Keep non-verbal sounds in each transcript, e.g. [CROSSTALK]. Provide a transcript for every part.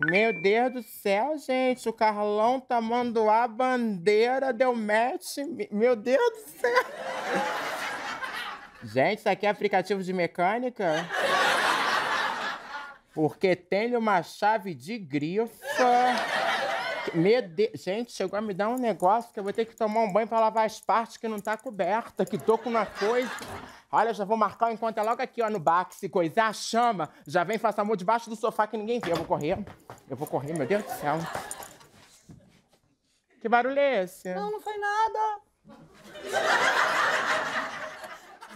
Meu Deus do céu, gente. O Carlão tá mandoar a bandeira, deu match. Meu Deus do céu. Gente, isso aqui é aplicativo de mecânica? Porque tem uma chave de grifa. Meu Deus. Gente, chegou a me dar um negócio que eu vou ter que tomar um banho pra lavar as partes que não tá coberta, que tô com uma coisa. Olha, já vou marcar o encontro é logo aqui, ó, no bar, que se coisar, chama. Já vem, faça amor debaixo do sofá que ninguém vê. Eu vou correr. Eu vou correr, meu Deus do céu. Que barulho é esse? Não, não foi nada.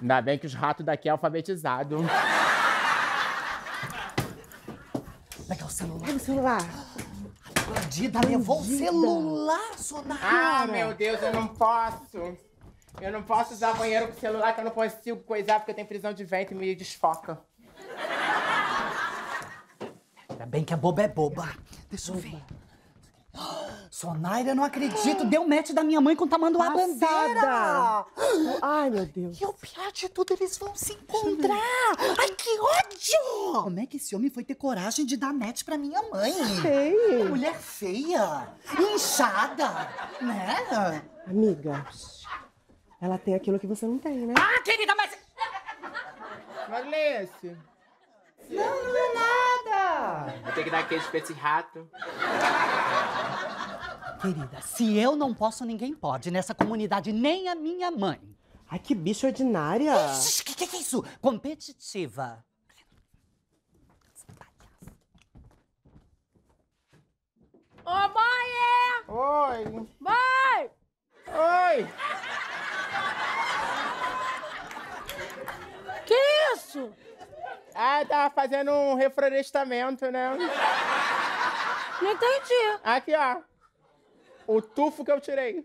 Ainda bem que os ratos daqui é alfabetizado. Pega o celular. Pega o celular. Bandida, levou o celular, Sonara. Ah, meu Deus, eu não posso. Eu não posso usar banheiro com celular que eu não consigo coisar porque eu tenho prisão de ventre e me desfoca. Ainda bem que a boba é boba. Deixa eu ver. [GASPS] Sonaira, eu não acredito. Deu match da minha mãe com o tamanho da bandeira. Ai, meu Deus. E o pior de tudo, eles vão se encontrar. Ai, que ódio! Como é que esse homem foi ter coragem de dar match pra minha mãe? Sei. Mulher feia, inchada, né? Amiga, ela tem aquilo que você não tem, né? Ah, querida, mas... Esse? Não, não é nada. Vou ter que dar queijo pra esse rato. Querida, se eu não posso, ninguém pode nessa comunidade, nem a minha mãe. Ai, que bicho ordinária. O que, que é isso? Competitiva. Ô, mãe! Oi. Mãe! Oi. Que isso? Ah, tava fazendo um reflorestamento, né? Não entendi. Aqui, ó. O tufo que eu tirei.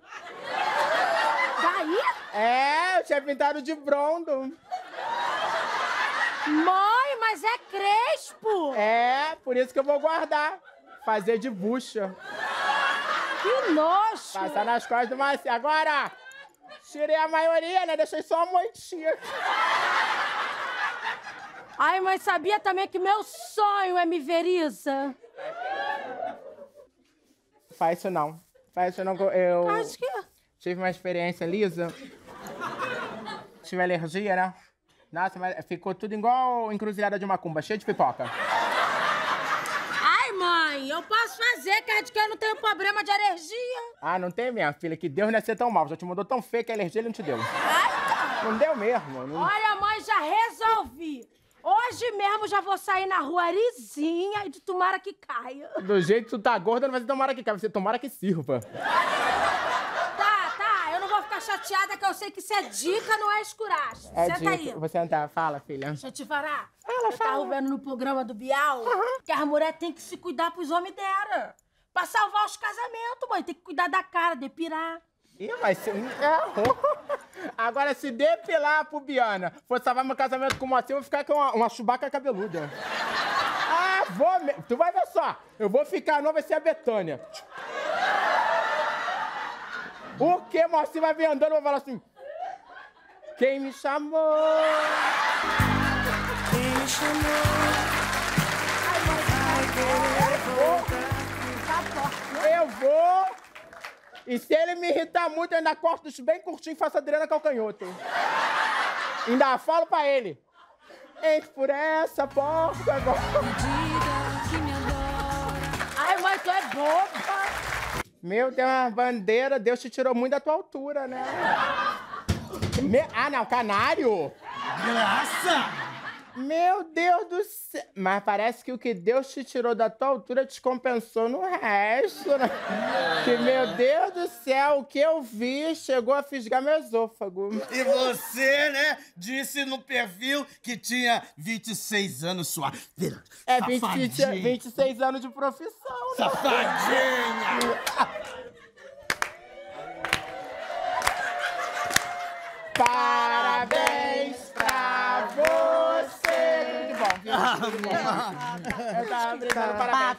Daí? É, eu tinha pintado de brondo. Mãe, mas é crespo! É, por isso que eu vou guardar. Fazer de bucha. Que nojo! Passar nas costas do Marcinho. Agora, tirei a maioria, né? Deixei só uma moitinha. Ai, mãe, sabia também que meu sonho é me ver Isa? Faz isso não. Faz isso não. Eu, Acho que... tive uma experiência lisa. Tive alergia, né? Nossa, mas ficou tudo igual encruzilhada de macumba, cheio de pipoca. Mãe, eu posso fazer, que é de que eu não tenho problema de alergia. Ah, não tem minha filha, que Deus não ia ser tão mal. Já te mandou tão feio que a alergia ele não te deu. Ai, Não deu mesmo. Não... Olha, mãe, já resolvi. Hoje mesmo já vou sair na rua arizinha e de tomara que caia. Do jeito que tu tá gorda, não vai ser tomara que caia, vai ser tomara que sirva. Tá, tá, eu não vou ficar chateada que eu sei que isso é dica, não é escuracho. É Senta dica. aí. Vou sentar. Fala, filha. Deixa eu te falar. Fala, eu tava fala. vendo no programa do Bial que as mulheres têm que se cuidar pros homens dela. Pra salvar os casamentos, mãe. Tem que cuidar da cara, depilar. Ih, mas se... é. [LAUGHS] Agora, se depilar pro Biana for salvar meu casamento com o Moacir, eu vou ficar com uma, uma chubaca cabeluda. Ah, vou... Me... Tu vai ver só. Eu vou ficar nova, vai ser a Betânia. O que, Moacir vai vir andando e vai falar assim... Quem me chamou? Quem me chamou? Eu vou... E se ele me irritar muito, eu ainda corto isso bem curtinho e faço a Adriana Calcanhoto. ainda falo pra ele. Entre por essa porta agora. Ai, mãe, tu é boba. Meu Deus, uma bandeira, Deus te tirou muito da tua altura, né? [LAUGHS] Me- Ah, não, canário! Graça! Meu Deus do céu! Mas parece que o que Deus te tirou da tua altura te compensou no resto, né? [LAUGHS] Que, meu Deus do céu, o que eu vi chegou a fisgar meu esôfago. E você, né, disse no perfil que tinha 26 anos, sua. É 20, Safadinha. 26 anos de profissão, né? Safadinha! [LAUGHS] Parabéns pra você!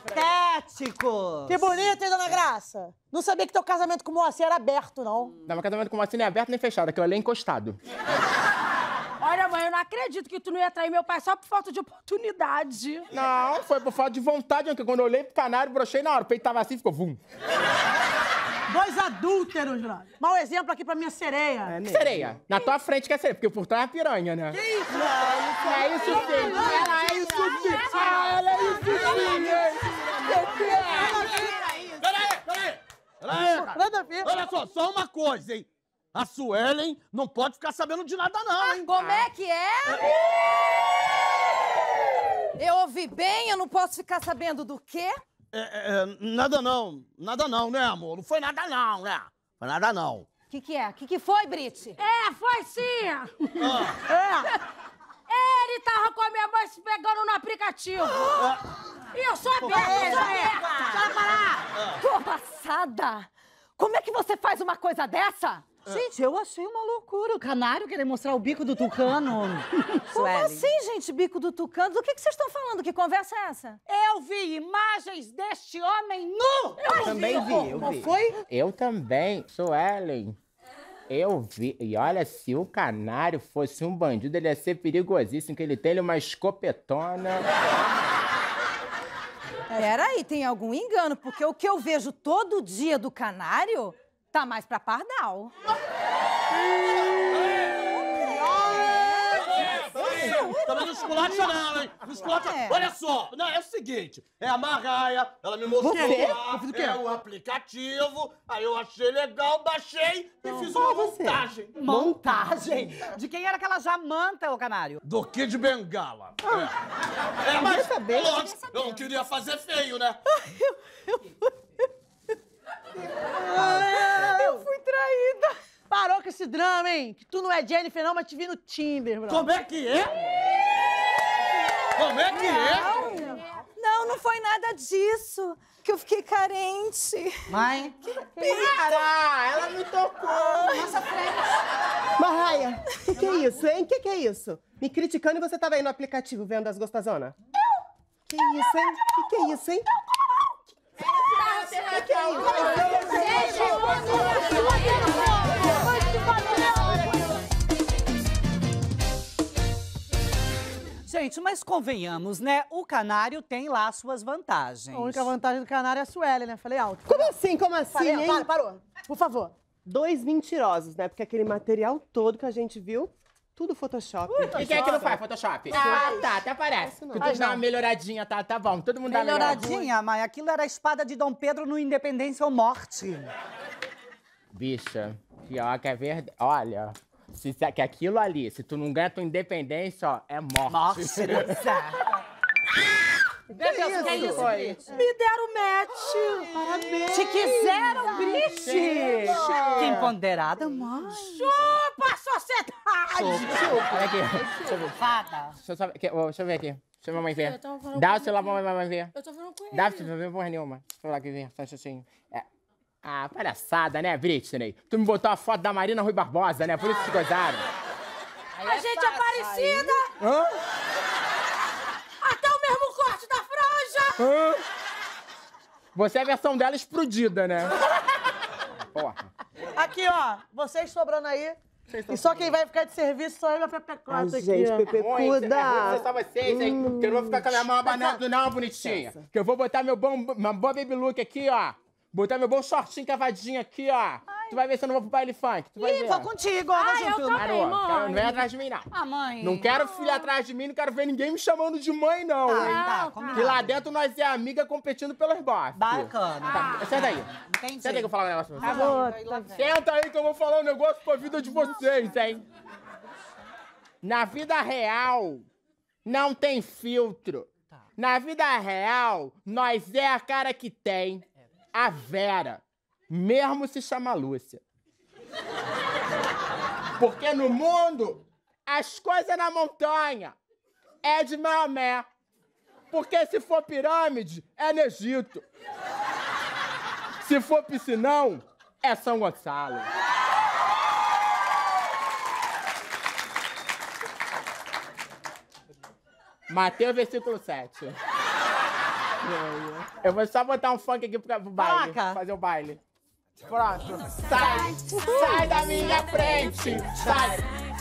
Patético! Que bonito, hein, dona Graça? Não sabia que teu casamento com o Moacir era aberto, não. Não, meu casamento com o Moacir nem é aberto nem fechado, aquilo ali é encostado. Olha, mãe, eu não acredito que tu não ia trair meu pai só por falta de oportunidade. Não, foi por falta de vontade, porque quando eu olhei pro canário, brochei na hora. O peito tava assim, ficou vum. Dois adúlteros, brother. Mau exemplo aqui pra minha sereia. Que sereia? Na tua frente que é sereia, porque por trás é piranha, né? Que isso? Não, é isso sim. Ela é isso sim. Ah, ela é isso sim. Peraí, peraí! Peraí! Nada a ver. Olha só, só uma coisa, hein? A Suelen não pode ficar sabendo de nada, não, hein? Como é que é? Eu ouvi bem, eu não posso ficar sabendo do quê? É, é, é, nada não, nada não, né, amor? Não foi nada não, né? Foi nada não. O que, que é? O que, que foi, Brit? É, foi sim. É. Ele tava com a minha mãe se pegando no aplicativo. [GASPS] E eu sou aberta, eu sou aberta. Deixa parar. Tô passada! Como é que você faz uma coisa dessa? Gente, eu achei uma loucura. O canário querer mostrar o bico do tucano. [LAUGHS] Como assim, gente, bico do tucano? Do que, que vocês estão falando? Que conversa é essa? Eu vi imagens deste homem nu! Também vi, eu vi. Foi? Eu também, sou Ellen. Eu vi. E olha, se o canário fosse um bandido, ele ia ser perigosíssimo, que ele tem uma escopetona. Peraí, tem algum engano, porque o que eu vejo todo dia do canário tá mais pra pardal. Também não hein? Esculacha. É. Olha só, não, é o seguinte, é a Marraia, ela me mostrou Você? lá, Eu fiz o quê? é o aplicativo, aí eu achei legal, baixei e fiz uma você. montagem. Montagem. De quem era aquela jamanta, ô canário? Do Kid Bengala. Ah. É, é mas, saber, lógico, eu não queria fazer feio, né? [LAUGHS] Eu fui traída. Parou com esse drama, hein? Que tu não é Jennifer, não, mas te vi no Tinder, bro. Como é que é? Como é que é? Não, não foi nada disso. Que eu fiquei carente. Mãe? Para! Ela me tocou! Marraia, o que, que é isso, hein? O que, que é isso? Me criticando e você tava aí no aplicativo vendo as gostosonas? Que isso, hein? O que, que é isso, hein? Que que é isso? Gente, mas convenhamos, né? O canário tem lá suas vantagens. A única vantagem do canário é a Sueli, né? Falei alto. Como assim? Como assim, Falei, hein? para, parou. Por favor. Dois mentirosos, né? Porque aquele material todo que a gente viu, tudo Photoshop. E quem é que não faz Photoshop? Ah, tá, até parece. não. Tu dar uma melhoradinha, tá? Tá bom. Todo mundo dá uma melhoradinha. Melhoradinha, mãe. Aquilo era a espada de Dom Pedro no Independência ou Morte. Bicha, pior que é verdade. Olha, se, se- que aquilo ali, se tu não ganha tua independência, ó, é morte. Morte. [LAUGHS] Que isso? Foi. Me deram match. Te quiseram, Brit! Que empoderada, mãe. Chupa a sociedade. Olha aqui. Deixa eu ver. Fada. Deixa eu, só, que- deixa eu ver aqui. Deixa a mamãe ver. Eu tava falando Dá o celular pra mamãe ver. Eu tô falando com ele. Dá pra ver porra nenhuma. Deixa eu falar aqui ver. Só um instantinho. É. Ah, palhaçada, né, Britney? Tu me botou a foto da Marina Rui Barbosa, né? Por isso que gozaram. A gente é parecida. Hã? Até o mesmo corte da franja. Hã? Você é a versão dela explodida, né? [LAUGHS] Porra. Aqui, ó. Vocês sobrando aí. E só quem vai ficar de serviço sou eu e minha Ai, pepecota aqui, gente. Ruim, é Pepecuda. só vocês, hein? Que eu não vou ficar com a minha mão abanando, não, bonitinha. Que eu vou botar meu bom, meu bom baby look aqui, ó. Botar meu bom shortinho cavadinho aqui, ó. Tu vai ver se eu não vou pro baile funk. Tu vai Ih, ver. vou contigo, ó. Ah, eu também. Mãe. Quero- Não vem atrás de mim, não. Ah, mãe. Não quero filho atrás de mim, não quero ver ninguém me chamando de mãe, não, hein? Tá, Que lá dentro nós é amiga competindo pelos bofs. Bacana. Tá, senta aí. Entendi. Senta aí que eu vou falar um negócio pra você. Boa, tá Senta aí que eu vou falar um negócio pra vida de vocês, hein? Na vida real, não tem filtro. Na vida real, nós é a cara que tem. A Vera. Mesmo se chama Lúcia. Porque no mundo, as coisas na montanha é de Maomé. Porque se for pirâmide, é no Egito. Se for piscinão, é São Gonçalo. Mateus, versículo 7. Eu vou só botar um funk aqui pro, pro baile. Caraca. Fazer o baile. Pronto. Sai, sai da minha frente. Sai,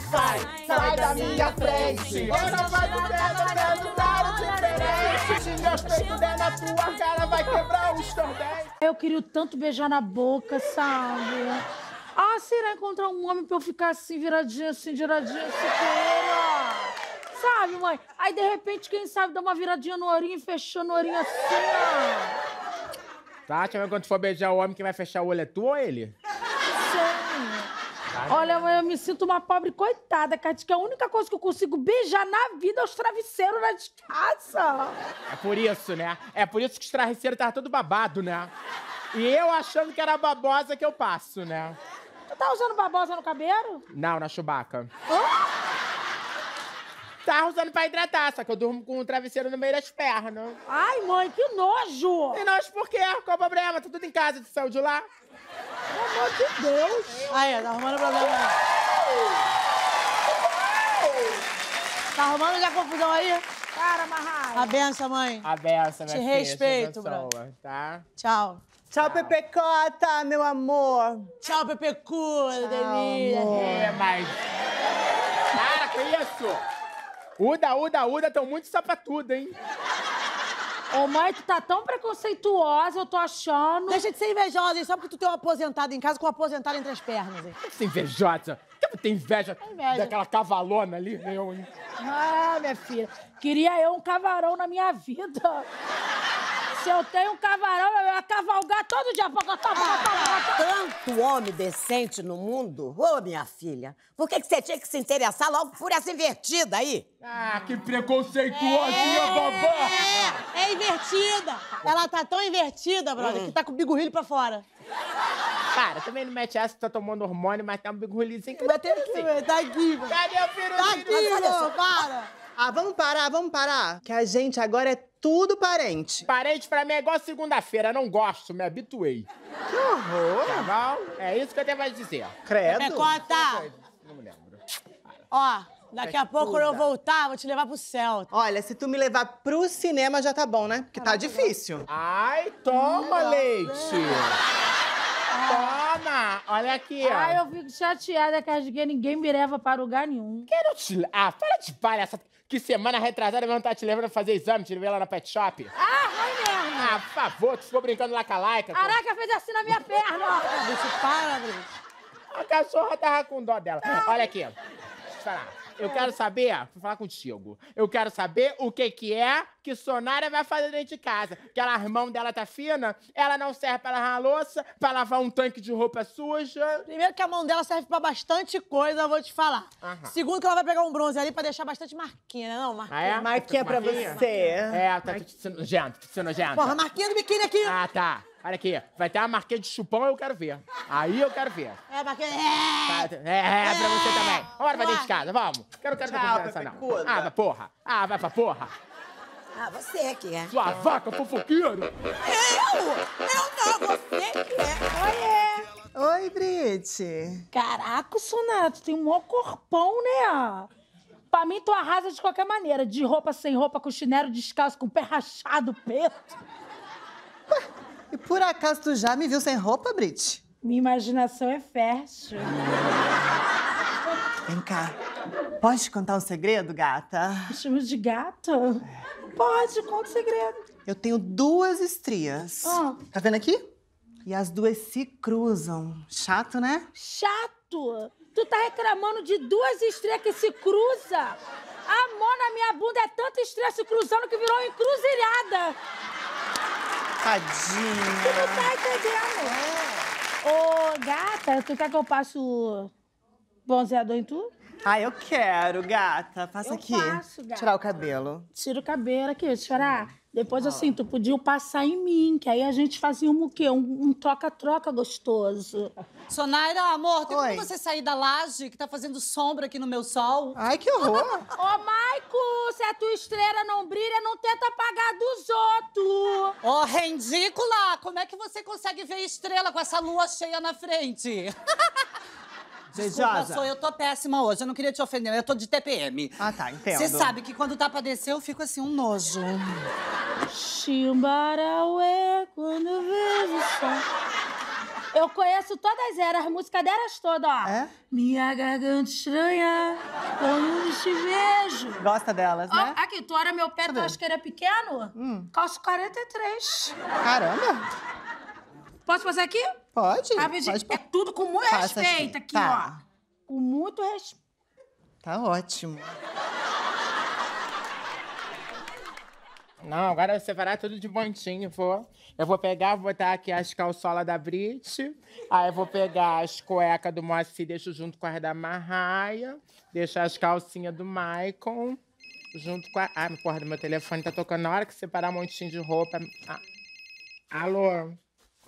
Sai, sai da minha frente. Eu não vai do dedo, dedo, nada diferente. Se meus peitos der na tua cara, vai quebrar os também. Eu queria tanto beijar na boca, sabe? Ah, será encontrar um homem pra eu ficar assim, viradinha assim, viradinha assim com ele. Sabe, mãe? Aí, de repente, quem sabe, dá uma viradinha no orinho e fechando o orinho assim, ó. Tá, deixa eu ver quando for beijar o homem, quem vai fechar o olho é tu ou ele? Olha, mãe, eu me sinto uma pobre coitada, Cate, que a única coisa que eu consigo beijar na vida é os travesseiros na descalça. É por isso, né? É por isso que os travesseiros tava todo babado, né? E eu achando que era babosa que eu passo, né? Tu tá usando babosa no cabelo? Não, na chubaca. Tá usando pra hidratar, só que eu durmo com o travesseiro no meio das pernas. Ai, mãe, que nojo! E nós por quê? Qual o problema? Tá tudo em casa, tu saiu de lá? Pelo amor de Deus! Aí, tá arrumando problema. Tá arrumando já confusão aí? Para, Marrai! A benção, mãe. A beça, minha Te filha, respeito, pessoa, tá? Tchau. Tchau, Pepecota, meu amor. Tchau, Pepecu, delícia. É, mas... Para com isso! Uda, Uda, Uda, tão muito sapatudo, hein? Ô, mãe, tu tá tão preconceituosa, eu tô achando. Deixa de ser invejosa, hein? Só porque tu tem um aposentado em casa com um aposentado entre as pernas, hein? Você é invejosa. Por que tem inveja, inveja. daquela cavalona ali? Eu, hein? Ah, minha filha, queria eu um cavarão na minha vida. Se eu tenho um cavarão, eu ia cavalgar todo dia. Tanto homem decente no mundo? Ô, minha filha, por que, que você tinha que se interessar logo por essa invertida aí? Ah, que preconceituosinha, babá! É invertida. Ela tá tão invertida, brother, que tá com o bigorrilho pra fora. Cara, também não mete essa, tá tomando hormônio, mas tá um bigorrilhozinho que vai ter assim. Tá aqui, velho. Cadê o Tá aqui, para. Ah, vamos parar, vamos parar. Que a gente agora é tudo parente. Parente pra mim é igual segunda-feira, não gosto, me habituei. Que horror. Tá bom? É isso que eu tenho pra dizer. Credo. Pecota. Não me lembro. Ó, daqui a pouco quando eu voltar, vou te levar pro céu. Olha, se tu me levar pro cinema já tá bom, né? Porque tá difícil. Ai, toma, leite! Toma! Olha aqui, ó. Ai, eu fico chateada que ninguém me leva para lugar nenhum. Quero te... Ah, para de palhaça. Que semana retrasada mesmo tá te levando a fazer exame, te levei lá na pet shop. Ah, vai mesmo! Ah, por favor, tu ficou brincando lá com a Laika. pô. Caraca, fez assim na minha perna! Bicho, para, bicho. A cachorra tava com dó dela. Olha aqui, deixa eu te falar. Eu quero saber, vou falar contigo. Eu quero saber o que que é que Sonária vai fazer dentro de casa. Que ela, a mão dela tá fina, ela não serve pra lavar a louça, pra lavar um tanque de roupa suja. Primeiro que a mão dela serve pra bastante coisa, eu vou te falar. Aham. Segundo que ela vai pegar um bronze ali pra deixar bastante marquinha, né não? Marquinha. Ah, é? Marquinha pra Marquinha? você. É, tá tudo sendo nojento, tudo sendo nojento. Porra, marquinha do biquíni aqui. Ah, tá. Olha aqui, vai ter uma marquinha de chupão, eu quero ver. Aí eu quero ver. É, marquinha. É. É, é, pra você também. Bora pra dentro de casa, vamos. Quero, quero Tchau, conversa, não. Ah, vai porra. Ah, vai pra porra. Ah, você que é. Sua vaca fofoqueira. Eu? Eu não, você que é. Oi, Brit. Caraca, Sonara, tu tem um maior corpão, né? Pra mim, tu arrasa de qualquer maneira. De roupa, sem roupa, com chinelo descalço, com o pé rachado, preto. E por acaso tu já me viu sem roupa, Brit? Minha imaginação é fértil. Vem cá. Pode te contar um segredo, gata? Me chama de gata? Pode, conta o segredo. Eu tenho duas estrias. Ah. Tá vendo aqui? E as duas se cruzam. Chato, né? Chato! Tu tá reclamando de duas estrelas que se cruzam? A mão na minha bunda é tanta estrela se cruzando que virou uma encruzilhada. Tu Tadinha. não tá entendendo? Ô, gata, tu quer que eu passe o bronzeador em tu? Ah, eu quero, gata. Passa Eu aqui. passo, gata. Tirar o cabelo. Tira o cabelo aqui, chorar. Depois, assim, tu podia passar em mim, que aí a gente fazia um o quê? Um um troca-troca gostoso. Sonaira, amor, tem Oi. como você sair da laje que tá fazendo sombra aqui no meu sol? Ai, que horror. [LAUGHS] Ô, Maico, se a tua estrela não brilha, não tenta apagar dos outros. Ô, ridícula! Como é que você consegue ver estrela com essa lua cheia na frente? [LAUGHS] Desculpa, Beijosa. sou eu tô péssima hoje. Eu não queria te ofender, eu tô de TPM. Ah, tá, entendo. Você sabe que quando tá pra descer, eu fico assim, um nojo. Chimbarauê, quando eu vejo o sol. Eu conheço todas elas, as músicas delas todas, ó. É? Minha garganta estranha, quando te vejo. Gosta delas, Ó, né? aqui, tu olha meu pé, tu acha que ele é pequeno? Hum. Calço 43. Caramba. Posso fazer aqui? Pode. Rapidinho. Pode É tudo com muito Faça respeito assim. aqui, Tá. ó. Com muito respeito. Tá ótimo. Não, agora você vai tudo de montinho, vou. Eu vou pegar, vou botar aqui as calçolas da Brit. Aí eu vou pegar as cuecas do Moacir, deixo junto com as da Marraia. Deixo as calcinhas do Maicon. Junto com a. Ai, porra, do meu telefone tá tocando na hora que separar um montinho de roupa. Ah. Alô?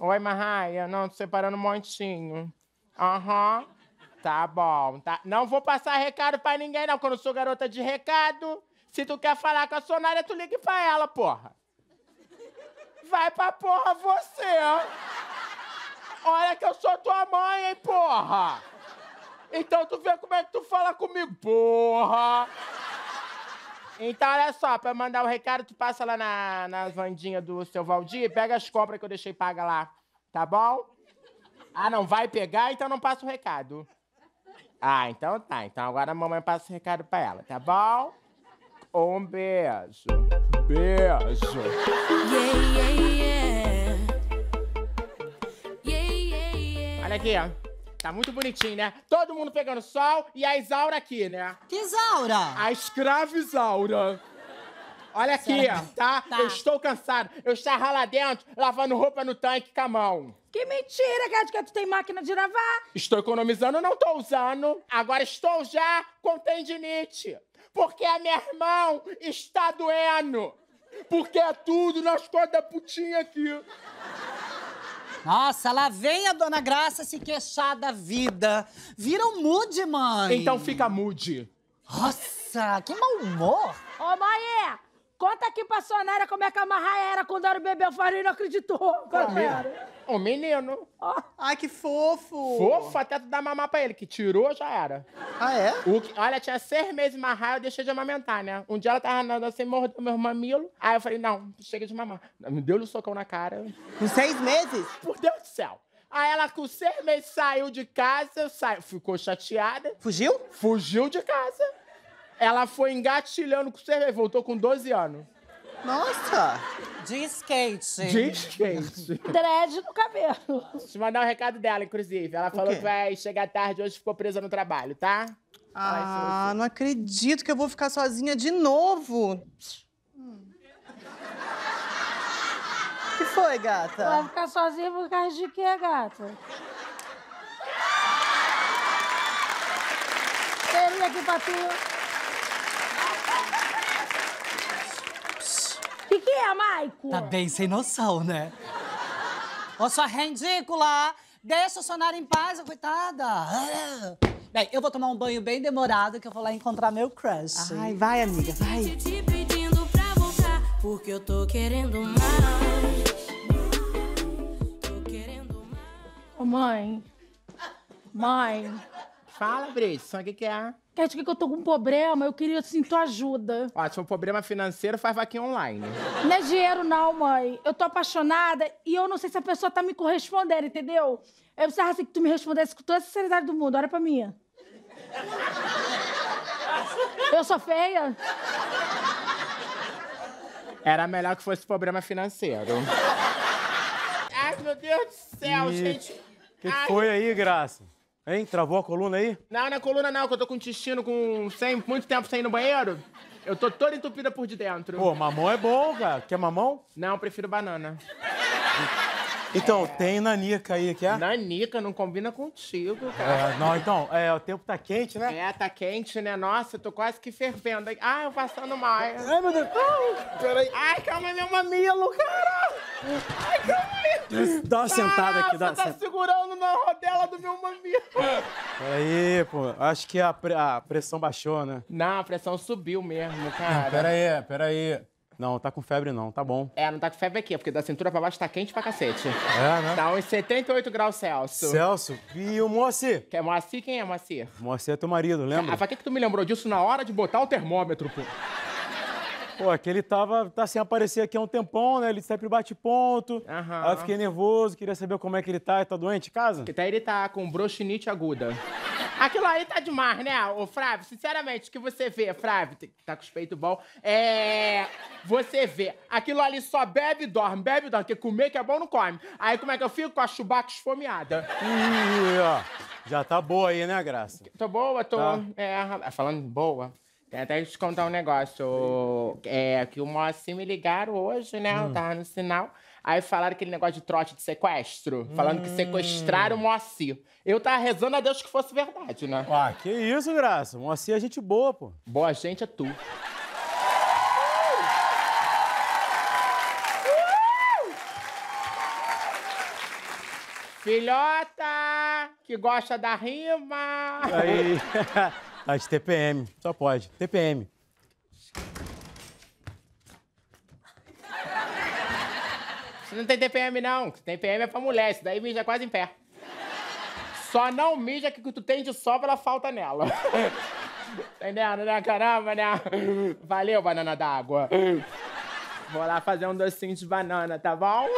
Oi, Marraia. Não, tô separando um montinho. Aham. Tá bom. Tá. Não vou passar recado pra ninguém, não, que eu sou garota de recado. Se tu quer falar com a Sonária, tu ligue pra ela, porra. Vai pra porra você. Olha que eu sou tua mãe, hein, porra. Então tu vê como é que tu fala comigo, porra. Então, olha só, pra mandar o recado, tu passa lá na, na Vandinha do seu Valdir, pega as compras que eu deixei paga lá, tá bom? Ah, não vai pegar, então não passa o recado. Ah, então tá. Então agora a mamãe passa o recado pra ela, tá bom? Um beijo. Beijo. Olha aqui, ó. Tá muito bonitinho, né? Todo mundo pegando sol e a Isaura aqui, né? Que Isaura? A escrava Isaura. Olha aqui, ó, tá? Eu estou cansado. Eu estava lá dentro lavando roupa no tanque com a mão. Que mentira, que tu tem máquina de lavar. Estou economizando, não estou usando. Agora estou já com tendinite. Porque a minha mão está doendo. Porque é tudo nas costas da putinha aqui. Nossa, lá vem a Dona Graça se queixar da vida. Vira um mood, mãe. Então fica mude. Nossa, que mau humor. Ô, mãe, conta aqui pra Sonária como é que a Marra era quando era o bebê farinha e não acreditou. Como era? O menino. Ai, que fofo. Fofo até tu dar mamar pra ele, que tirou já era. Ah, é? O que- olha, tinha seis meses de marrar, eu deixei de amamentar, né? Um dia ela tava andando assim, mordeu meu mamilo. Aí eu falei, não, chega de mamar. Me deu um socão na cara. Com seis meses? Por Deus do céu. Aí ela com seis meses saiu de casa, sa- ficou chateada. Fugiu? Fugiu de casa. Ela foi engatilhando com meses, voltou com 12 anos. Nossa. De skate. De skate. [LAUGHS] Dread no cabelo. Deixa eu mandar um recado dela, inclusive. Ela falou que vai chegar tarde hoje ficou presa no trabalho, tá? Ah, não acredito que eu vou ficar sozinha de novo. O que foi, Vai gata? ficar sozinha por causa de quê, gata? Seria aqui pra tu. Que, que é, Maico? Tá bem sem noção, né? Ô, sua ridícula! Deixa o Sonara em paz, coitada. Ah. Bem, eu vou tomar um banho bem demorado que eu vou lá encontrar meu crush. Ai, vai, amiga, vai. te pedindo pra voltar, porque eu tô querendo mais. Tô querendo mais. Ô, mãe. Mãe. Fala, Brisson, o que, que é? Quer dizer que eu tô com um problema? Eu queria, assim, tua ajuda. Ó, se for problema financeiro, faz vaquinha online. Não é dinheiro, não, mãe. Eu tô apaixonada e eu não sei se a pessoa tá me correspondendo, entendeu? Eu precisava assim, que tu me respondesse com toda a sinceridade do mundo. Olha pra mim. Eu sou feia? Era melhor que fosse problema financeiro. Ai, meu Deus do céu, Ih, gente. O que, que Ai. foi aí, Graça? Hein? Travou a coluna aí? Não, na coluna não, que eu tô com intestino com sem, muito tempo sem ir no banheiro. Eu tô toda entupida por de dentro. Pô, mamão é bom, cara. Quer mamão? Não, eu prefiro banana. [LAUGHS] Então, tem nanica aí, quer? Nanica, não combina contigo, cara. É, não, então, é, o tempo tá quente, né? É, tá quente, né? Nossa, eu tô quase que fervendo. Ai, eu passando mal. Ai, meu Deus. Peraí. Ai, calma meu mamilo, cara. Ai, calma aí. Dá uma sentada aqui, dá uma tá sentada. segurando na rodela do meu mamilo. Peraí, pô. Acho que a, pre- a pressão baixou, né? Não, a pressão subiu mesmo, cara. Peraí, peraí. Não, tá com febre não, tá bom. É, não tá com febre aqui, porque da cintura pra baixo tá quente pra cacete. É, né? Tá uns 78 graus Celsius. Celso, e o Moacir? Que é Moacir? Quem é Moacir? Moacir é teu marido, lembra? Ah, pra que que tu me lembrou disso na hora de botar o termômetro, pô? Pô, é que ele tava, tá sem aparecer aqui há um tempão, né? Ele sempre bate ponto. Aham. Aí eu fiquei nervoso, queria saber como é que ele tá. Ele tá doente em casa? Que tá ele tá com broxinite aguda. Aquilo aí tá demais, né, ô Flávio? Sinceramente, o que você vê, Flávio, tá com os peitos bons, é... Você vê, aquilo ali só bebe e dorme, bebe e dorme, porque comer que é bom não come. Aí como é que eu fico? Com a chubaca esfomeada. Ih, ó. Já tá boa aí, né, Graça? Tô boa, tô... Tá. É, falando boa, tem até que te contar um negócio. É, que o Moacir me ligaram hoje, né, eu tava no sinal. Aí falaram aquele negócio de trote de sequestro, falando que sequestraram o Moacir. Eu tava rezando a Deus que fosse verdade, né? Ah, que isso, Graça. Moacir é gente boa, pô. Boa gente é tu. Filhota que gosta da rima. Aí. [LAUGHS] tá de TPM. Só pode. TPM. Isso não tem TPM, não. TPM é pra mulher. Isso daí mija quase em pé. Só não mija que tu tem de sobra, falta nela. [LAUGHS] Entendendo, né? Caramba, né? Valeu, banana d'água. Vou lá fazer um docinho de banana, tá bom? [LAUGHS]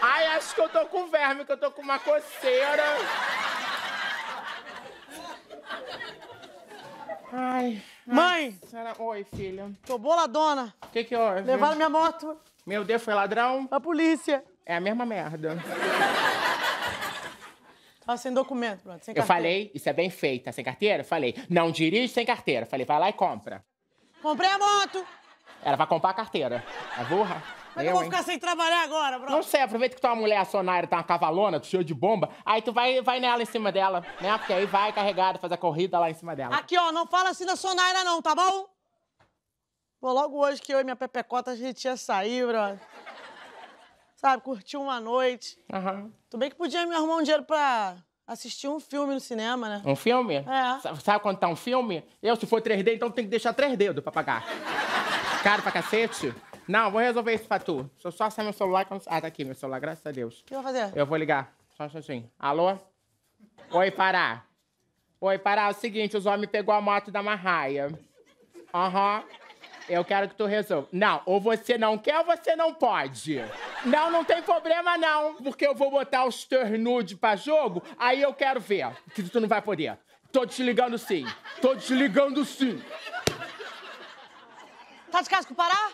Ai, acho que eu tô com verme, que eu tô com uma coceira. Ai. Mãe! Será- Oi, filha. Tô boladona. O que que houve? Levaram minha moto Meu Deus, foi ladrão? pra polícia. É a mesma merda. Tava sem documento, pronto, sem Eu carteira. falei, isso é bem feito, tá sem carteira? Falei, não dirige sem carteira. Falei, vai lá e compra. Comprei a moto. Ela vai comprar a carteira. É burra? Como é que eu Eu, vou hein? ficar sem trabalhar agora, bro? Não sei, aproveita que tua mulher, a Sonaira, tá uma cavalona, cheia de bomba. Aí tu vai, vai nela em cima dela, né? Porque aí vai carregado, faz a corrida lá em cima dela. Aqui, ó, não fala assim da Sonaira não, tá bom? Pô, logo hoje que eu e minha Pepecota a gente ia sair, bro. Sabe, curtir uma noite. Aham. Tudo bem que podia me arrumar um dinheiro pra assistir um filme no cinema, né? Um filme? É. Sa- Sabe quanto tá um filme? Eu, se for 3D, então tem que deixar três dedos pra pagar. Caro pra cacete? Não, vou resolver isso pra tu. Deixa eu só sair meu celular. quando- Ah, tá aqui meu celular, graças a Deus. O que eu vou fazer? Eu vou ligar. Só um instantinho. Alô? Oi, Pará. Oi, Pará, é o seguinte, os homens pegou a moto da Marraia. Aham. Eu quero que tu resolva. Não, ou você não quer ou você não pode. Não, não tem problema não, porque eu vou botar os teus nude pra jogo, aí eu quero ver que tu não vai poder. Tô te ligando sim. Tô te ligando sim. Tá de casa com o Pará?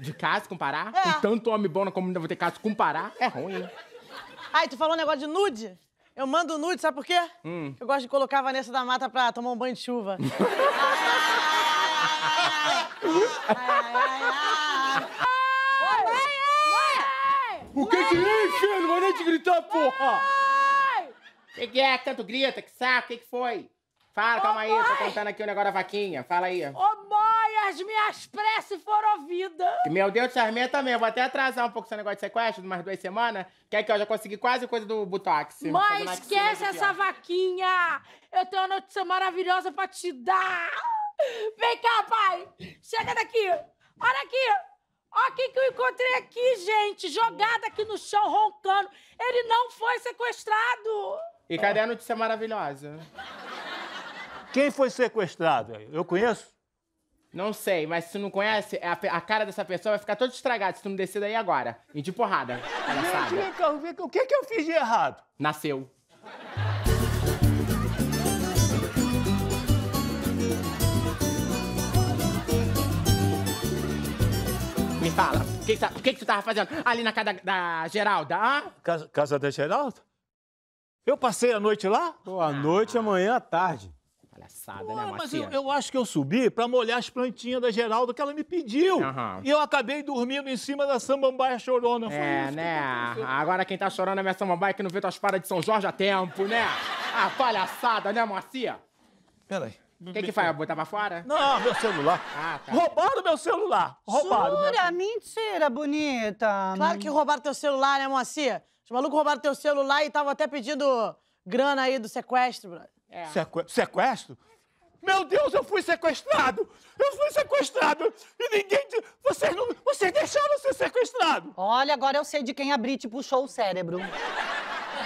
De casa com Pará? É. Com tanto homem bom na comunidade, vou ter casa com Pará? É ruim. Aí, tu falou um negócio de nude? Eu mando nude, sabe por quê? Hum. Eu gosto de colocar a Vanessa da Mata pra tomar um banho de chuva. O que que é, filho? Não vai nem te gritar, porra! O que, que é? Tanto grita, que saco, o que, que foi? Fala, calma aí, tô contando aqui o negócio da vaquinha. Fala aí. Ô, as minhas preces foram ouvidas. Meu Deus, as minhas também. Eu vou até atrasar um pouco esse negócio de sequestro, umas duas semanas. Que é que eu já consegui quase coisa do Botox. Mãe, esquece aqui, essa ó. vaquinha. Eu tenho uma notícia maravilhosa pra te dar. Vem cá, pai. Chega daqui. Olha aqui. Olha quem que eu encontrei aqui, gente. Jogado aqui no chão, roncando. Ele não foi sequestrado. E cadê a notícia maravilhosa? Quem foi sequestrado? Eu conheço? Não sei, mas se tu não conhece, a, pe- a cara dessa pessoa vai ficar toda estragada se tu não descer daí agora. E de porrada, Gente, vem cá, vem cá, o que, que eu fiz de errado? Nasceu. Me fala, o que, que, tá- que que tu tava fazendo ali na casa da, da Geralda, hã? Casa, casa da Geraldo? Eu passei a noite lá? Pô, à noite, amanhã, à tarde. Palhaçada, né, Ah, mas eu, eu acho que eu subi pra molhar as plantinhas da Geraldo que ela me pediu. Aham. E eu acabei dormindo em cima da samambaia chorona. Foi É, isso. né? Agora quem tá chorando é minha samambaia que não vê tuas paradas de São Jorge há tempo, né? Ah, palhaçada, né, Macia? Peraí. O que que faz? Botar pra fora? Não, meu celular. Ah, tá. Roubaram meu celular. Roubaram. meu- Jura? Mentira, bonita. Claro que roubaram teu celular, né, Moacir? Os malucos roubaram teu celular e estavam até pedindo grana aí do sequestro, brother. É. Seque- Sequestro? Meu Deus, eu fui sequestrado! Eu fui sequestrado! E ninguém. Vocês, não... Vocês deixaram ser sequestrado! Olha, agora eu sei de quem a Brit puxou o cérebro.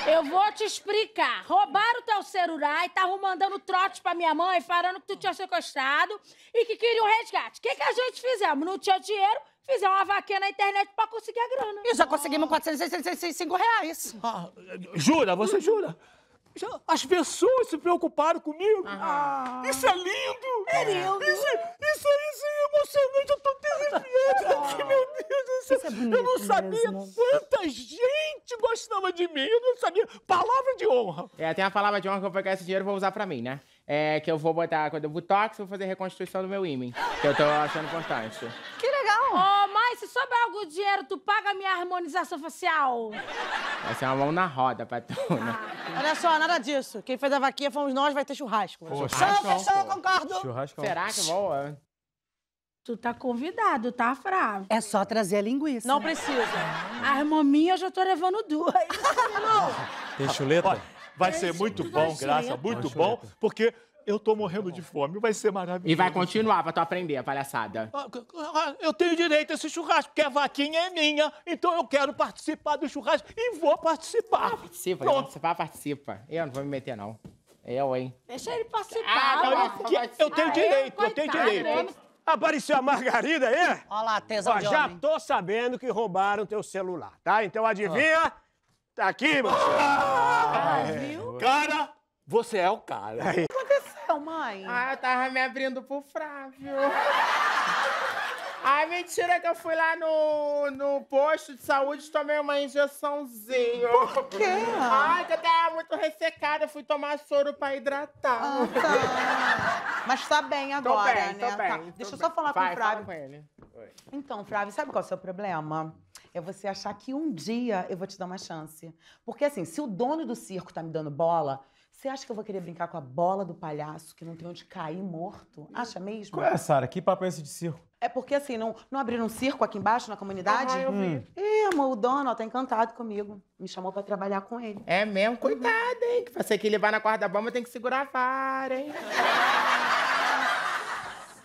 Eu vou te explicar. Roubaram o teu celular e estavam mandando trote pra minha mãe, falando que tu tinha sequestrado e que queria um resgate. O que, que a gente fizemos? Não tinha dinheiro, fizemos uma vaquinha na internet pra conseguir a grana. E já conseguimos 465 reais. Ah, jura? Você jura? As pessoas se preocuparam comigo. Isso é lindo! É lindo. Isso, isso, isso é emocionante. Eu tô derretendo aqui, meu Deus do céu. Isso é bonito eu não sabia mesmo. quanta gente gostava de mim. Eu não sabia. Palavra de honra. É, tem a palavra de honra que eu vou pegar esse dinheiro e vou usar pra mim, né? É que eu vou botar, quando eu botox, eu vou fazer reconstrução do meu ímã. Que eu tô achando importante. Que Ô, mãe, se sobrar algum dinheiro, tu paga a minha harmonização facial. Vai ser uma mão na roda tu, né? Olha só, nada disso. Quem fez a vaquinha fomos nós, vai ter churrasco. Churrascão, Fechou, concordo. Churrascão. Será que voa? Tu tá convidado, tá, Frávio? É só trazer a linguiça. Não precisa. As maminhas eu já tô levando duas. Tem chuleta? Olha, vai ser muito bom, Graça, muito bom, porque eu tô morrendo de fome. Vai ser maravilhoso. E vai continuar pra tu aprender a palhaçada. Ah, ah, Eu tenho direito a esse churrasco, porque a vaquinha é minha, então eu quero participar do churrasco e vou participar. Participa, Pronto. participar, participa. Eu não vou me meter, não. Eu, hein? Deixa ele participar. Ah, Não, eu, tenho direito, eu tenho coitado, direito. Apareceu a Margarida aí? Olha lá, tesão Ó, de já homem. tô sabendo que roubaram teu celular, tá? Então adivinha? Tá aqui, meu Ah, Cara, você é o cara. Aconteceu, mãe? Ah, eu tava me abrindo pro Flávio. Ai, [LAUGHS] mentira que eu fui lá no, no posto de saúde e tomei uma injeçãozinha. Por quê? Ai, que eu tava muito ressecada, fui tomar soro pra hidratar. Ah, tá. Mas tá bem Tô agora, bem, né? tô bem. Tá. tô Deixa eu bem. só falar Vai, com o Flávio. fala com ele. Oi. Então, Flávio, sabe qual é o seu problema? É você achar que um dia eu vou te dar uma chance. Porque assim, se o dono do circo tá me dando bola, você acha que eu vou querer brincar com a bola do palhaço que não tem onde cair morto? Acha mesmo? Qual é, Sara? Que papo é esse de circo? É porque assim, não, não abriram um circo aqui embaixo na comunidade? Ah, eu vi. Ih, amor, o dono ó, tá encantado comigo. Me chamou pra trabalhar com ele. É mesmo? Cuidado, hein? Que pra você equilibrar na corda bamba tem que segurar a vara, hein?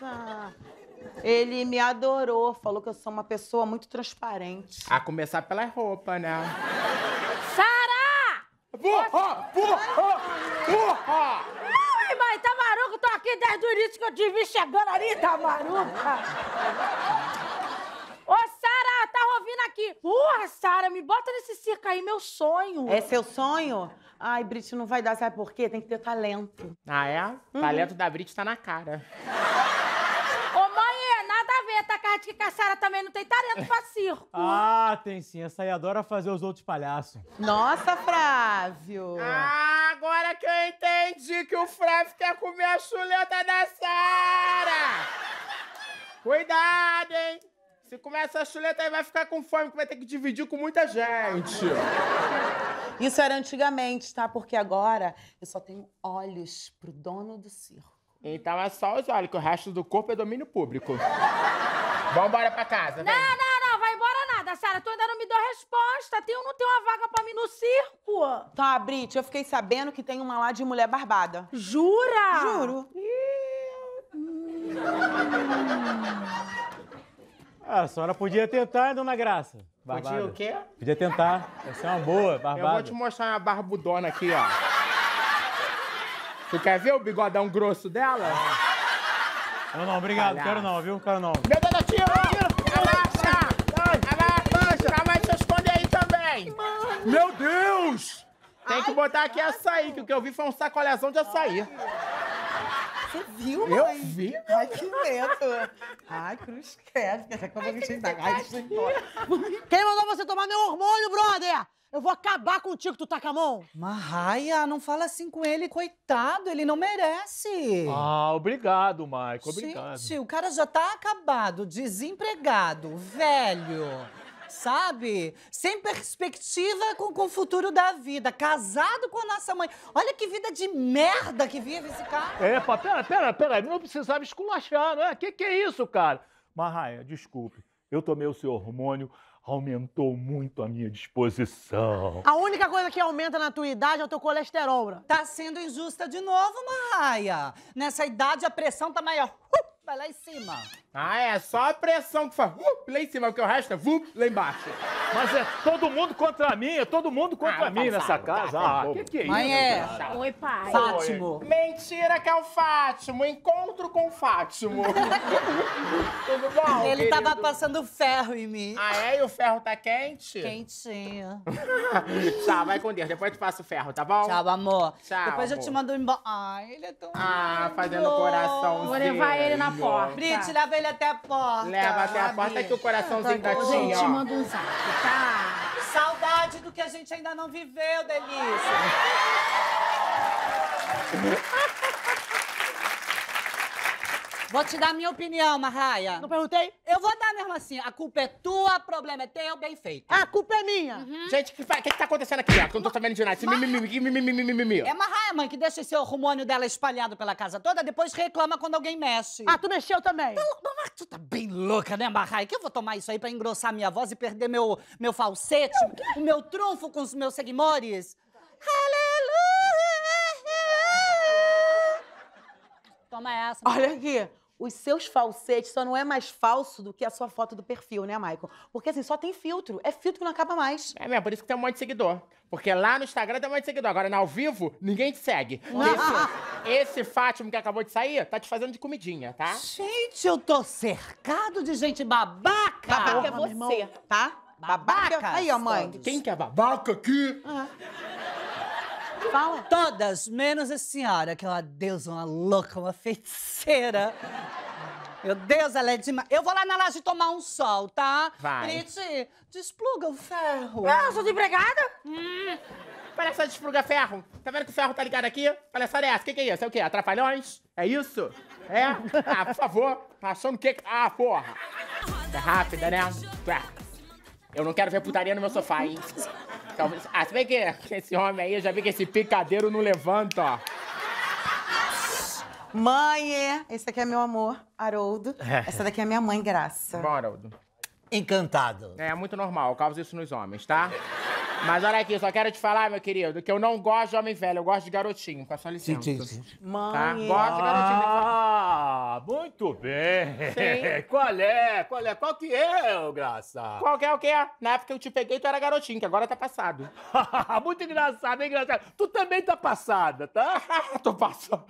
Ah, Ele me adorou, falou que eu sou uma pessoa muito transparente. A começar pela roupa, né? Porra! Porra! Porra! Ai, mãe, tá maluco? Tô aqui desde o início que eu te vi chegando ali, tá maluca? Ô, Sara, tá ouvindo aqui? Porra, Sara, me bota nesse circo aí, meu sonho. É seu sonho? Ai, Brit, não vai dar, sabe por quê? Tem que ter talento. Ah, é? O talento da Brit tá na cara. Ô, mãe, é nada tá? que a Sara também não tem talento pra circo. Ah, tem sim. Essa aí adora fazer os outros palhaços. Nossa, Flávio! Ah, agora que eu entendi que o Flávio quer comer a chuleta da Sara! Cuidado, hein? Se comer essa chuleta aí vai ficar com fome, que vai ter que dividir com muita gente. Isso era antigamente, tá? Porque agora eu só tenho olhos pro dono do circo. Então é só os olhos, que o resto do corpo é domínio público. Vambora pra casa, vem. Não, não, não, vai embora nada, Sara. Tu ainda não me deu resposta. Tem ou não tem uma vaga pra mim no circo? Tá, Brit, eu fiquei sabendo que tem uma lá de mulher barbada. Jura? Juro. Ah, a senhora podia tentar, hein, dona Graça? Barbada. Podia o quê? Podia tentar. Essa é uma boa, Eu vou barbada. te mostrar uma barbudona aqui, ó. Tu quer ver o bigodão grosso dela? Não, não, obrigado. Palhaço. Quero não, viu? Quero não. Meu Deus, tiro! Abaixa! Abaixa! Calma aí, se esconde aí também! Meu Deus! Tem que botar aqui açaí, que o que eu vi foi um sacolezão de açaí. Você viu, Eu mãe? vi. Ai, que medo. Ai, cruz credo. Como tá? Ai, deixa eu ir embora. Quem mandou você tomar meu hormônio, brother? Eu vou acabar contigo, tu tá com a mão. Marraia, não fala assim com ele, coitado, ele não merece. Ah, obrigado, Maico, obrigado. Gente, o cara já tá acabado, desempregado, velho. Sabe? Sem perspectiva com, com o futuro da vida, casado com a nossa mãe. Olha que vida de merda que vive esse cara. É, pá, pera, pera, pera, não precisava esculachar, não é? Que que é isso, cara? Marraia, desculpe, eu tomei o seu hormônio, aumentou muito a minha disposição. A única coisa que aumenta na tua idade é o teu colesterol, bro. Tá sendo injusta de novo, Marraia. Nessa idade a pressão tá maior. Uh, vai lá em cima. Ah, é só a pressão que faz uh, lá em cima, porque o resto é vup, lá embaixo. Mas é todo mundo contra mim, é todo mundo contra Ah, mim nessa casa. vai, Ah, vai. que que é isso? Mãe, é. cara? Oi, pai. Fátimo. Mentira que é o Fátimo. Encontro com o Fátimo. [LAUGHS] Tudo bom, Ele querido? tava passando ferro em mim. Ah, é? E o ferro tá quente? Quentinho. [LAUGHS] tá, vai com Deus. Depois tu passa o ferro, tá bom? Tchau, amor. Tchau, Depois eu amor. te mando embora. Ai, ele é tão Ah, fazendo coraçãozinho. Vou levar ele na porta. Brit, leva ele até a porta. Leva até a porta que o coraçãozinho da Gente, tia, ó. manda um zap, tá? Saudade do que a gente ainda não viveu, delícia. [LAUGHS] Vou te dar minha opinião, Marraia. Não perguntei? Eu vou dar mesmo assim. A culpa é tua, problema é teu, bem feito. A culpa é minha. Gente, o que, que que tá acontecendo aqui, ó? Que eu não tô sabendo de nada. Esse mimimi. É Marraia, mãe, que deixa esse hormônio dela espalhado pela casa toda, depois reclama quando alguém mexe. Ah, tu mexeu também. Mas tu tá bem louca, né, Marraia? Que eu vou tomar isso aí pra engrossar minha voz e perder meu, meu falsete, o meu trunfo com os meus seguidores? Aleluia! Toma essa. Olha aqui. Os seus falsetes só não é mais falso do que a sua foto do perfil, né, Michael? Porque assim, só tem filtro. É filtro que não acaba mais. É mesmo, por isso que tem um monte de seguidor. Porque lá no Instagram tem um monte de seguidor. Agora, ao vivo, ninguém te segue. Esse, esse Fátima que acabou de sair, tá te fazendo de comidinha, tá? Gente, eu tô cercado de gente babaca. Babaca é você, tá? Babaca. Aí, ó, mãe. Quem que é babaca aqui? Fala. Todas, menos a senhora, que é uma deusa, uma louca, uma feiticeira. Meu Deus, ela é demais. Eu vou lá na laje tomar um sol, tá? Vai. Brit, despluga o ferro. Ah, eu sou desempregada? Palhaçada de espluga ferro. Tá vendo que o ferro tá ligado aqui? Palhaçada é essa? O que, que é isso? É o quê? Atrapalhões? É isso? É? Ah, por favor. Tá achando o quê? Ah, porra. É rápida, né? Ué. Eu não quero ver putaria no meu sofá, hein? Então, ah, se bem que esse homem aí, eu já vi que esse picadeiro não levanta, ó. Mãe, é. esse aqui é meu amor, Haroldo. Essa daqui é minha mãe, Graça. Bom, Haroldo. Encantado. É muito normal, causa isso nos homens, tá? Mas olha aqui, só quero te falar, meu querido, que eu não gosto de homem velho, eu gosto de garotinho, com a sua licença. Sim, sim, sim. Mãe, Tá? Gosto de garotinho. Ah, muito bem. Sim. [LAUGHS] Qual é? Qual é? Qual que é, Graça? Qual que é o quê? Na época que eu te peguei, tu era garotinho, que agora tá passado. [LAUGHS] muito engraçado, hein, engraçado. Tu também tá passada, tá? [LAUGHS] Tô passando.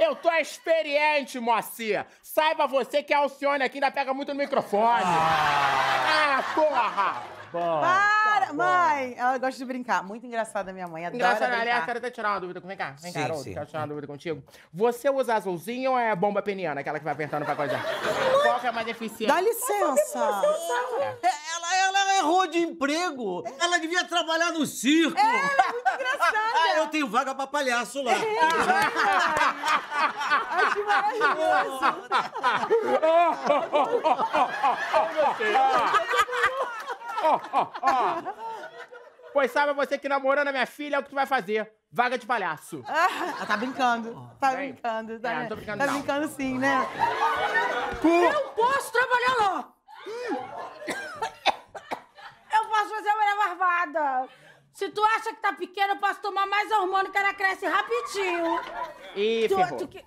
Eu tô experiente, mocinha. Saiba você que a Alcione aqui ainda pega muito no microfone. Ah, porra! Bom. Para, mãe! Ela gosta de brincar. Muito engraçada, minha mãe. Adora Engraçado, aliás, quero até tirar uma dúvida. Vem cá, vem cá, Sim, Haroldo. Quero tirar uma dúvida contigo. Você usa azulzinho ou é bomba peniana, aquela que vai apertando pra coisa? Qual que é mais eficiente? Dá licença. Ela, ela errou de emprego. Ela devia trabalhar no circo. É, engraçada. Ah, eu tenho vaga pra palhaço lá. [LAUGHS] Ai, que maravilhoso. Pois sabe você que namorando a minha filha é o que tu vai fazer. Vaga de palhaço. Ela tá brincando. Tá Vem. brincando. Tá, É, não tô brincando, tá não. brincando sim, né? Eu posso trabalhar lá! Eu posso fazer a mulher barbada! Se tu acha que tá pequena, eu posso tomar mais hormônio que ela cresce rapidinho. Ih, Tu, ferrou. tu que...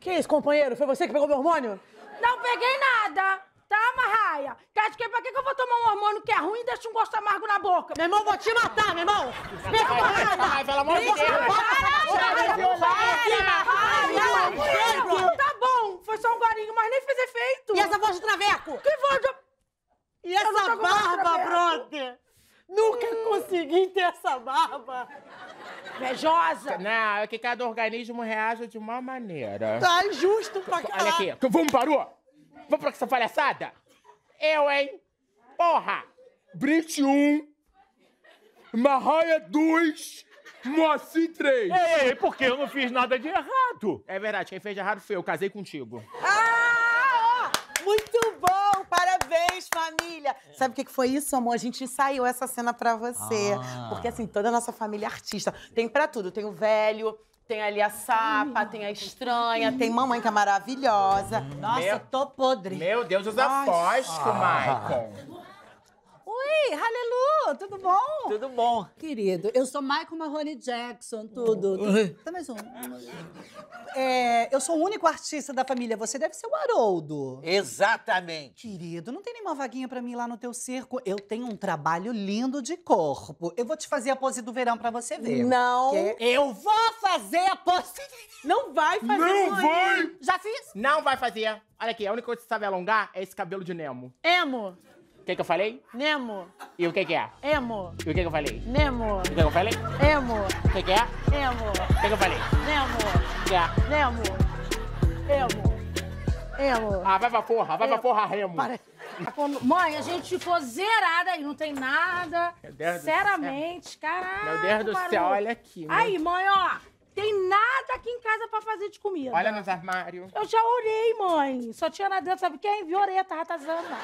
Que isso, companheiro? Foi você que pegou meu hormônio? Não peguei nada! Tá, Marraia? Quer que pra que que eu vou tomar um hormônio que é ruim e deixa um gosto amargo na boca? Meu irmão, vou te matar, meu irmão! Ai, pelo amor de Deus. Tá bom, foi só um gorinho, mas nem fez efeito. E essa voz de traveco? Que voz de... E essa com barba, brother? Nunca consegui ter essa barba. Invejosa. Não, é que cada organismo reage de uma maneira. Tá injusto pra caralho. Olha aqui, vamos, parou? Vamos pra essa palhaçada? Eu, hein? Porra! Brit 1, Marraia 2, Moacir 3. Ei, ei, porque eu não fiz nada de errado. É verdade, quem fez de errado foi eu, casei contigo. Ah! Muito bom! Parabéns, família! Sabe o que foi isso, amor? A gente ensaiou essa cena pra você. Porque, assim, toda a nossa família é artista. Tem pra tudo. Tem o velho, tem ali a sapa, tem a estranha, tem mamãe que é maravilhosa. Nossa, Meu- tô podre. Meu Deus, usa Ai. fósforo, Michael. Oi, Halelu, tudo bom? Tudo bom. Querido, eu sou Michael Mahoney Jackson, tudo. Tá mais um. É, eu sou o único artista da família. Você deve ser o Haroldo. Exatamente. Querido, não tem nenhuma vaguinha pra mim lá no teu circo? Eu tenho um trabalho lindo de corpo. Eu vou te fazer a pose do verão pra você ver. Não. Que- Eu vou fazer a pose. Não vai fazer Não vai! Já fiz? Não vai fazer. Olha aqui, a única coisa que você sabe alongar é esse cabelo de Nemo. Emo. O que, que eu falei? Nemo. E o que, que é? Emo. E o que, que eu falei? Nemo. O que, que eu falei? Emo. O que, que é? Emo. O que, que eu falei? Nemo. Que é? Nemo. Emo. Emo. Ah, vai pra porra, vai pra porra, Remo. Quando- Mãe, a gente ficou zerada aí, não tem nada. Meu Deus do Sinceramente, caralho. Meu Deus do céu, olha aqui. né? Aí, mãe, ó, tem nada aqui em casa pra fazer de comida. Olha nos armários. Eu já orei, mãe. Só tinha lá dentro, sabe quem? Violeta, ratazana.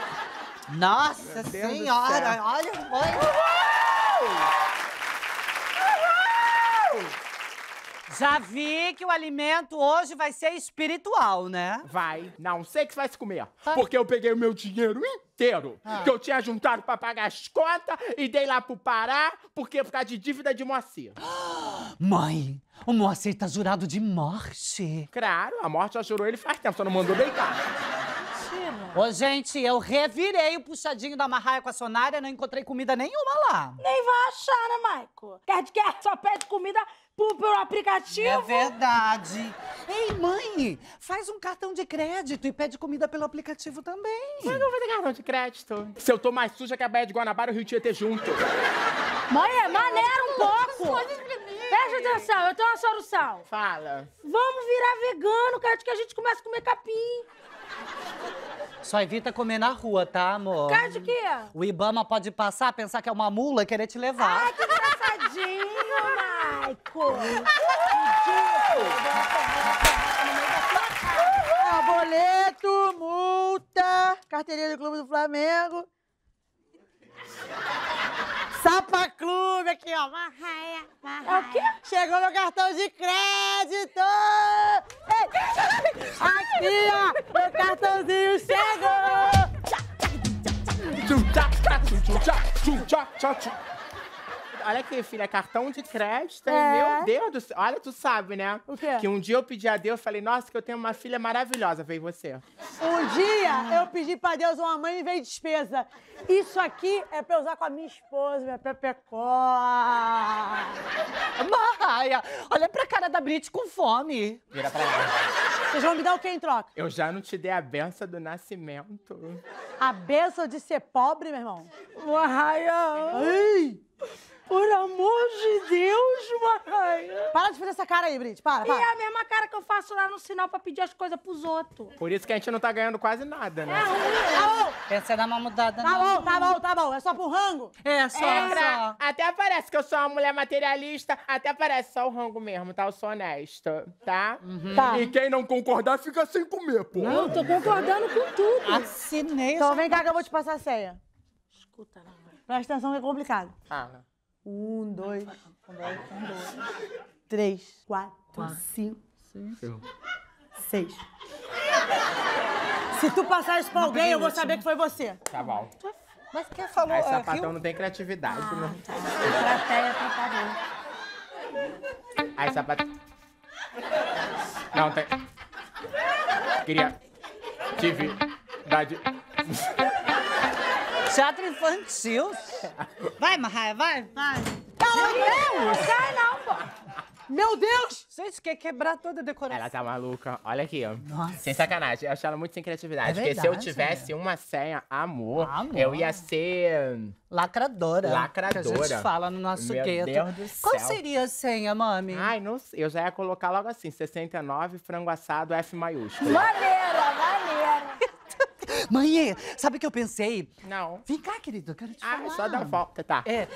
Nossa senhora, olha, olha. Já vi que o alimento hoje vai ser espiritual, né? Vai. Não sei o que vai se comer. Porque eu peguei o meu dinheiro inteiro Ah. que eu tinha juntado pra pagar as contas e dei lá pro Pará porque ia ficar de dívida de Moacir. [GASPS] Mãe, o Moacir tá jurado de morte. Claro, a morte já jurou ele faz tempo, só não mandou deitar. Ô, gente, eu revirei o puxadinho da Marraia com a Sonária, não encontrei comida nenhuma lá. Nem vai achar, né, Maico? Quer de quer? Só pede comida pelo aplicativo. É verdade. Ei, mãe, faz um cartão de crédito e pede comida pelo aplicativo também. Mas eu não vou ter cartão de crédito. Se eu tô mais suja que a Baía de Guanabara, o Rio Tietê junto. Mãe, é maneira um pouco. Presta atenção, eu tenho uma solução. Fala. Vamos virar vegano, cara, de que a gente começa a comer capim. Só evita comer na rua, tá, amor? Cara de quê? O Ibama pode passar, pensar que é uma mula e querer te levar. Ai, que engraçadinho, Maico. [LAUGHS] Boleto, multa, carteirinha do Clube do Flamengo. Sapa Clube aqui, ó. Marraia, marraia. É o quê? Chegou meu cartão de crédito! Aqui, ó, meu cartãozinho chegou! Tchá, tchá, tchum. Olha aqui, filha, cartão de crédito. É. Meu Deus do céu. Olha, tu sabe, né? O quê? Que um dia eu pedi a Deus, falei, nossa, que eu tenho uma filha maravilhosa, veio você. Um dia eu pedi pra Deus uma mãe e veio despesa. Isso aqui é pra eu usar com a minha esposa, minha pepecó. Marraia, olha pra cara da Brit com fome. Vira pra lá. Vocês vão me dar o que em troca? Eu já não te dei a benção do nascimento. A benção de ser pobre, meu irmão? Marraia. Ai! Por amor de Deus, Marraia. Para de fazer essa cara aí, Brit. Para, E para. é a mesma cara que eu faço lá no sinal pra pedir as coisas pros outros. Por isso que a gente não tá ganhando quase nada, né? Tá bom, Pensa dar uma mudada. tá bom, tá bom, tá bom. É só pro rango? É, só, É, só. pra- Até parece que eu sou uma mulher materialista, até parece só o rango mesmo, tá? Eu sou honesta, tá? Tá. E quem não concordar fica sem comer, pô. Não, tô concordando com tudo. Assinei. Então vem cá que eu vou te passar a senha. Escuta, não. Presta atenção que é complicado. Fala. Um, dois, três, quatro, cinco, seis. Se tu passar isso pra alguém, eu vou saber que foi você. Tá bom. Mas quem falou? Aí é, sapatão não tem criatividade, né? Plateia atrapalhou. Aí sapatão... Não, tem... Queria... Tive... Dade... Teatro infantil. Vai, Marraia, vai, vai. Não sai não, pô. Meu Deus! Gente, quer quebrar toda a decoração. Ela tá maluca. Olha aqui, ó. Nossa. Sem sacanagem. Eu acho ela muito sem criatividade. É porque se eu verdade, tivesse uma senha, amor, Amor. eu ia ser... Lacradora. Lacradora. Que a gente fala no nosso Meu gueto. Deus do Qual céu. seria a senha, mami? Ai, não sei. Eu já ia colocar logo assim, 69, frango assado, F maiúsculo. Maneira, maneira. [LAUGHS] Mãe, sabe o que eu pensei? Não. Vem cá, querido, eu quero te Ah, falar. só dá volta, tá. É.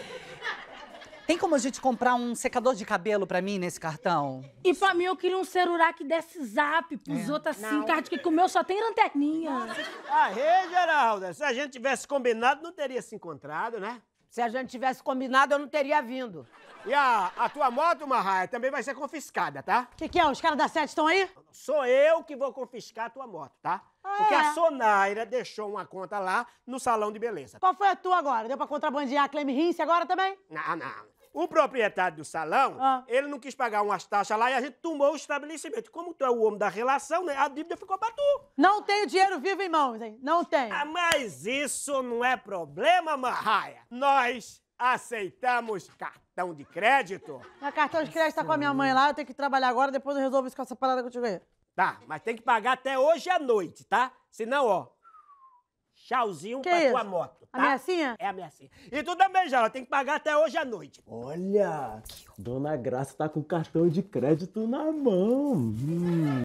Tem como a gente comprar um secador de cabelo pra mim nesse cartão? E pra mim, eu queria um celular que desse zap pros outros assim, Não. cara, de que o meu só tem lanterninha. Aê, Geralda, se a gente tivesse combinado, não teria se encontrado, né? Se a gente tivesse combinado, eu não teria vindo. E a, a tua moto, Marraia, também vai ser confiscada, tá? O que, que é? Os caras da sete estão aí? Sou eu que vou confiscar a tua moto, tá? Porque é? a Sonaira deixou uma conta lá no salão de beleza. Qual foi a tua agora? Deu pra contrabandear a Cleme Rince agora também? Não, não. O proprietário do salão, Ah. ele não quis pagar umas taxas lá e a gente tomou o estabelecimento. Como tu é o homem da relação, né? A dívida ficou pra tu. Não tenho dinheiro vivo em mãos, hein? Não tenho. Ah, mas isso não é problema, Marraia. Nós aceitamos cartão de crédito. Meu cartão de crédito tá com a minha mãe lá, eu tenho que trabalhar agora, depois eu resolvo isso com essa parada contigo aí. Tá, mas tem que pagar até hoje à noite, tá? Senão, ó, tchauzinho Que pra isso? tua moto, tá? Ameaçinha? É ameaçinha. E tu também, já, tem que pagar até hoje à noite. Olha, Dona Graça tá com cartão de crédito na mão. Hum.